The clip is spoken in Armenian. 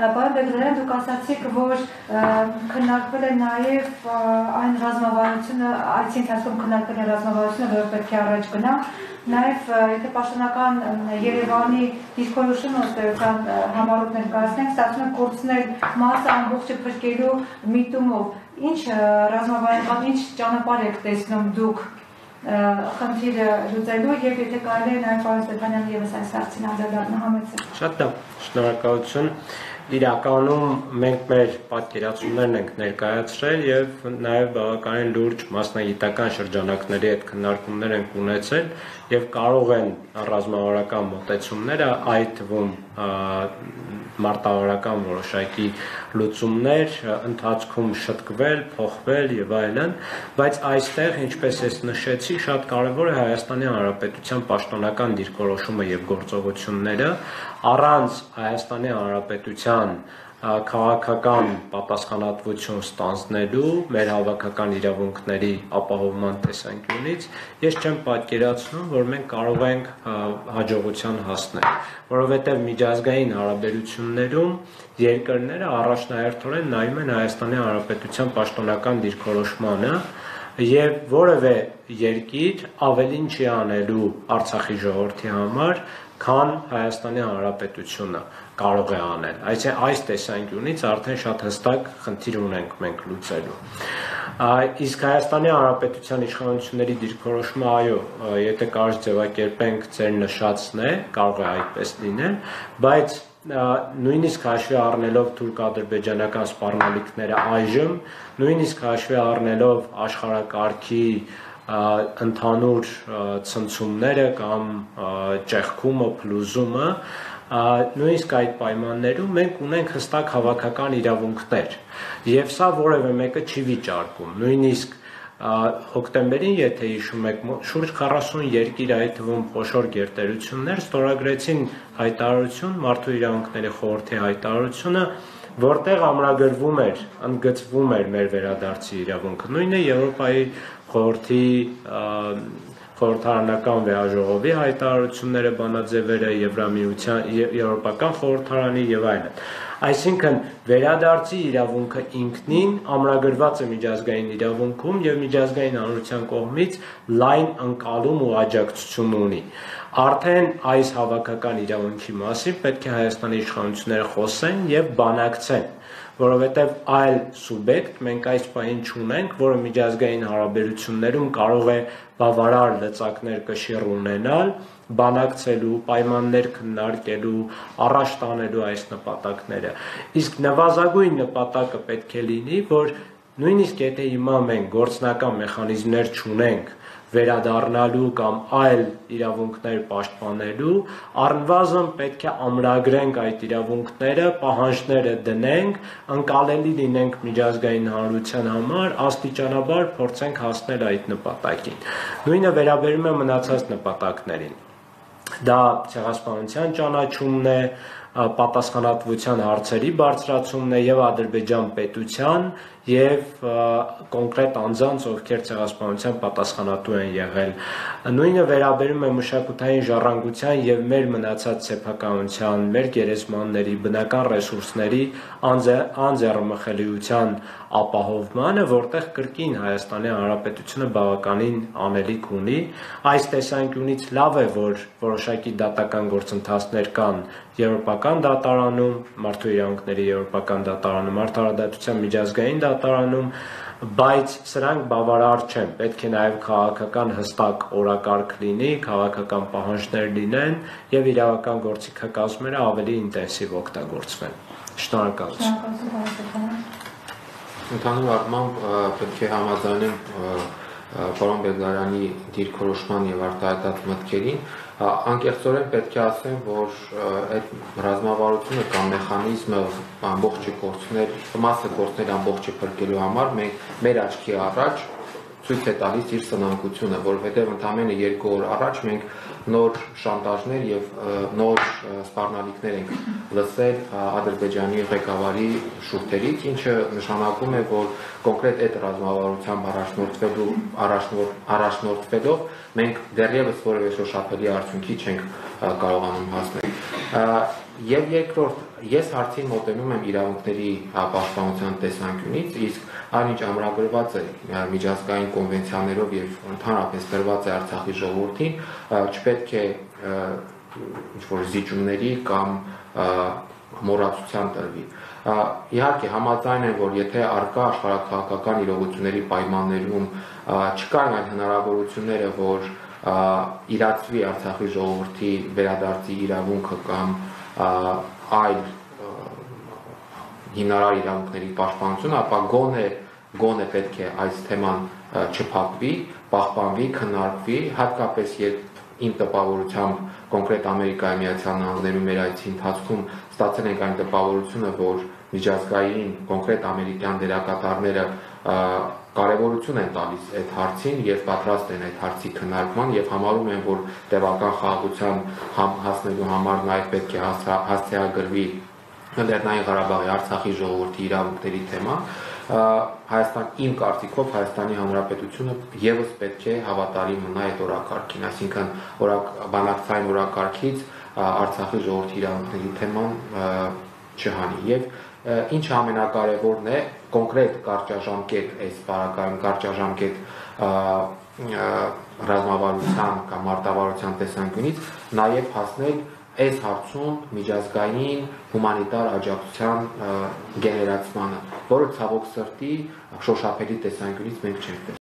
Պարոն Բեգլարյան, դուք ասացիք, որ քննարկվել է նաև այն ռազմավարությունը, այցի ընթացքում քննարկվել է ռազմավարությունը, որը պետք է առաջ գնա, նաև եթե պաշտոնական Երևանի դիրքորոշումը ըստերության համառոտ ներկայացնենք, ստացվում է կորցնել մասը ամբողջը փրկելու միտումով։ Ինչ ռազմավարական, ինչ ճանապարհ եք տեսնում դուք խնդիրը լուծելու եւ եթե կարելի է նաեւ պարոն Ստեփանյանը եւս այս հարցին անդրադառնա համեցեք։ Շատ լավ, շնորհակալություն իրականում մենք մեր պատկերացումներն ենք ներկայացրել եւ նաեւ բավականին լուրջ մասնագիտական շրջանակների հետ քննարկումներ ենք ունեցել եւ կարող են ռազմավարական մոտեցումները այդ թվում մարտավարական որոշակի լուծումներ ընթացքում շտկվել, փոխվել եւ այլն, բայց այստեղ, ինչպես ես նշեցի, շատ կարեւոր է Հայաստանի Հանրապետության պաշտոնական դիրքորոշումը եւ գործողությունները առանց Հայաստանի Հանրապետության քաղաքական պատասխանատվություն ստանձնելու մեր հավաքական իրավունքների ապահովման տեսանկյունից ես չեմ պատկերացնում, որ մենք կարող ենք հաջողության հասնել, որովհետև միջազգային հարաբերություններում երկրները առաջնահերթորեն նայում են Հայաստանի Հանրապետության պաշտոնական դիրքորոշմանը եւ որևէ երկիր ավելին չի անելու Արցախի ժողովրդի համար, քան Հայաստանի Հանրապետությունը կարող է անել։ Այսինքն այս տեսանկյունից արդեն շատ հստակ խնդիր ունենք մենք լուծելու։ Իսկ Հայաստանի Հանրապետության իշխանությունների դիրքորոշումը, այո, եթե կարճ ձևակերպենք, ձեր նշածն է, կարող է այդպես լինել, բայց նույնիսկ հաշվի առնելով թուրք-ադրբեջանական սպառնալիքները այժմ, նույնիսկ հաշվի առնելով աշխարհակարգի ընդհանուր ցնցումները կամ ճեղքումը, փլուզումը, նույնիսկ այդ պայմաններում մենք ունենք հստակ հավաքական իրավունքներ եւ սա որևէ մեկը չի վիճարկում նույնիսկ հոկտեմբերին, եթե հիշում եք, շուրջ 40 երկիր այդ թվում խոշոր գերտերություններ ստորագրեցին հայտարարություն մարդու իրավունքների խորհրդի հայտարարությունը, որտեղ ամրագրվում էր, ընդգծվում էր մեր վերադարձի իրավունքը։ Նույնը Եվրոպայի խորհրդի խորհրդարանական վեաժողովի հայտարարությունները, բանաձևերը, Եվրամիության, Եվրոպական խորհրդարանի եւ այլն։ Այսինքն վերադարձի իրավունքը ինքնին ամրագրված է միջազգային իրավունքում եւ միջազգային հանրության կողմից լայն ընկալում ու աջակցություն ունի։ Արդեն այս հավաքական իրավունքի մասին պետք է Հայաստանի իշխանությունները խոսեն եւ բանակցեն որովհետև այլ սուբյեկտ մենք այս պահին չունենք, որը միջազգային հարաբերություններում կարող է բավարար լծակներ կշիռ ունենալ, բանակցելու, պայմաններ քննարկելու, առաջ տանելու այս նպատակները։ Իսկ նվազագույն նպատակը պետք է լինի, որ նույնիսկ եթե հիմա մենք գործնական մեխանիզմներ չունենք, վերադառնալու կամ այլ իրավունքներ պաշտպանելու, առնվազն պետք է ամրագրենք այդ իրավունքները, պահանջները դնենք, ընկալելի լինենք միջազգային հանրության համար, աստիճանաբար փորձենք հասնել այդ նպատակին։ Նույնը վերաբերում է մնացած նպատակներին։ Դա ցեղասպանության ճանաչումն է, պատասխանատվության հարցերի բարձրացումն է եւ Ադրբեջան պետության եւ կոնկրետ անձանց, ովքեր ցեղասպանության պատասխանատու են եղել։ Նույնը վերաբերում է մշակութային ժառանգության եւ մեր մնացած սեփականության, մեր գերեզմանների, բնական ռեսուրսների անձեռմխելիության ապահովմանը, որտեղ կրկին Հայաստանի Հանրապետությունը բավականին անելիք ունի։ Այս տեսանկյունից լավ է, որ որոշակի դատական գործընթացներ կան Եվրոպական դատարանում, մարդու իրավունքների Եվրոպական դատարանում, արդարադատության միջազգային դատարանում, բայց սրանք բավարար չեն։ Պետք է նաև քաղաքական հստակ օրակարգ լինի, քաղաքական պահանջներ լինեն եւ իրավական գործիքակազմերը ավելի ինտենսիվ օգտագործվեն։ Շնորհակալություն։ Ընդհանուր առմամբ պետք է համաձայնեմ պարոն Բեգլարյանի դիրքորոշման եւ արտահայտած մտքերին, անկեղծորեն պետք է ասեմ, որ այդ ռազմավարությունը կամ մեխանիզմը ամբողջը կորցնել, մասը կորցնել ամբողջը փրկելու համար մենք մեր աչքի առաջ ցույց է տալիս իր սնանկությունը, որովհետև ընդամենը 2 օր առաջ մենք նոր շանտաժներ եւ նոր սպառնալիքներ ենք լսել Ադրբեջանի ղեկավարի շուրթերից, ինչը նշանակում է, որ կոնկրետ այդ ռազմավարությամբ առաջնորդվելու առաջնորդվելով մենք դեռևս որևէ շոշափելի արդյունքի չենք կարողանում հասնել։ Եվ երկրորդ, ես հարցին մոտենում եմ իրավունքների պաշտպանության տեսանկյունից, իսկ այն ինչ ամրագրված է միջազգային կոնվենցիաներով եւ ընդհանրապես տրված է Արցախի ժողովրդին, չպետք է ինչ որ զիջումների կամ մոռացության տրվի։ Իհարկե համաձայն եմ, որ եթե արկա աշխարհակաղակական իրողությունների պայմաններում չկան այն հնարավորությունները, որ իրացվի Արցախի ժողովրդի վերադարձի իրավունքը կամ այլ հիմնարար իրավունքների պաշտպանությունը, ապա գոնե գոնե պետք է այս թեման չփակվի, պահպանվի, քննարկվի, հատկապես երբ իմ տպավորությամբ կոնկրետ Ամերիկայի Միացյալ Նահանգներում մեր այցի ընթացքում ստացել ենք այն տպավորությունը, որ միջազգային կոնկրետ ամերիկյան դերակատարները կարևորություն են տալիս այդ հարցին եւ պատրաստ են այդ հարցի քննարկման եւ համարում են, որ տևական խաղաղության համ հասնելու համար նաեւ պետք է հասցեագրվի Լեռնային Ղարաբաղի Արցախի ժողովրդի իրավունքների թեման, Հայաստան իմ կարծիքով Հայաստանի Հանրապետությունը եւս պետք է հավատարիմ մնա այդ օրակարգին, այսինքն օրակ բանակցային օրակարգից Արցախի ժողովրդի իրավունքների թեման չհանի եւ ինչը ամենակարևորն է կոնկրետ կարճաժամկետ այս բարակայում կարճաժամկետ ռազմավարության կամ մարտավարության տեսանկյունից նաև հասնել այս հարցում միջազգային հումանիտար աջակցության գեներացմանը, որը ցավոք սրտի շոշափելի տեսանկյունից մենք չենք